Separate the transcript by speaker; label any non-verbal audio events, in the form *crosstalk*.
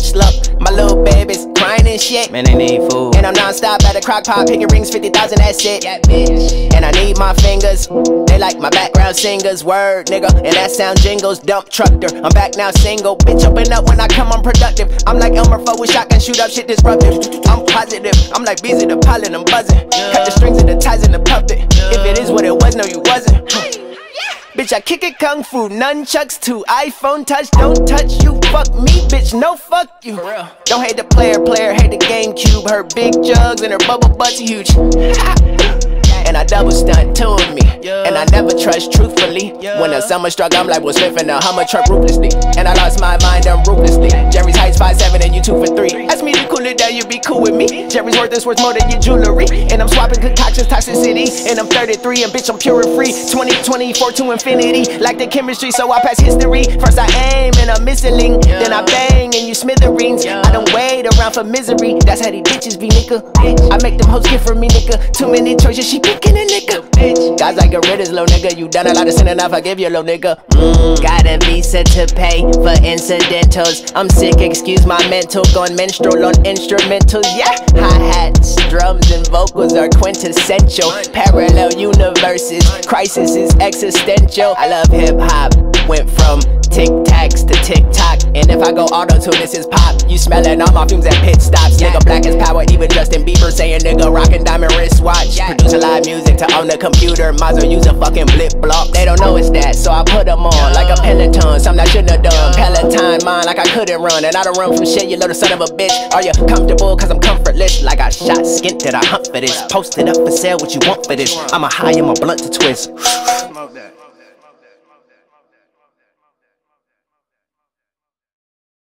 Speaker 1: bitch. Look, my little baby's crying and shit.
Speaker 2: Man, they need food.
Speaker 1: And I'm non-stop at the crock pot, picking rings, 50,000, that's it. Yeah, bitch. And I need my fingers. They like my background singers, word, nigga. And that sound jingles, dump trucker. I'm back now single. Bitch, open up when I come, I'm productive. I'm like Elmer Fudd with shotgun, shoot up shit disruptive. I'm positive. I'm like busy the pilot, I'm buzzing. Cut the strings and the ties in the puppet. If it is what it was, no, you wasn't. Bitch, I kick it kung fu, nunchucks to iPhone touch, don't touch you. Fuck me, bitch, no fuck you. Don't hate the player, player, hate the GameCube. Her big jugs and her bubble butts huge. *laughs* and I double stunt two of me. And I never trust truthfully. When the summer struck, I'm like, Smith and the Hummer truck ruthlessly. And I lost my mind, I'm ruthlessly. Jerry's heights 5'7 and you 2 for 3. Ask me to cool it down, you be cool with me. Jerry's worth is worth more than your jewelry. And I'm swapping concoctions, toxicity. And I'm 33, and bitch, I'm pure and free. 20, 24 to infinity. Like the chemistry, so I pass history. First I aim and I'm missing. Then I bang for misery. That's how these bitches be, nigga. I make them hoes get for me, nigga. Too many choices, she picking a nigga. Bitch. Guys like riddance, little nigga. You done a lot of sinning, I forgive you, little nigga. Mm. Got a visa to pay for incidentals. I'm sick, excuse my mental. Gone menstrual on instrumentals, yeah. Hi hats, drums, and vocals are quintessential. Parallel universes, crisis is existential. I love hip hop. Went from tic tacs to TikTok. If I go auto tune, this is pop. You smelling all my fumes at pit stops. Nigga, black as power. Even Justin Bieber saying nigga rockin' diamond wristwatch. Producing live music to own the computer. Might as well use a fucking blip block. They don't know it's that, so I put them on like a peloton. Something I shouldn't have done. Peloton mine like I couldn't run. And I don't run from shit, you little son of a bitch. Are you comfortable? Cause I'm comfortless. Like I shot skint that I hunt for this. Posted up for sale, what you want for this? I'm a high, I'm a blunt to twist.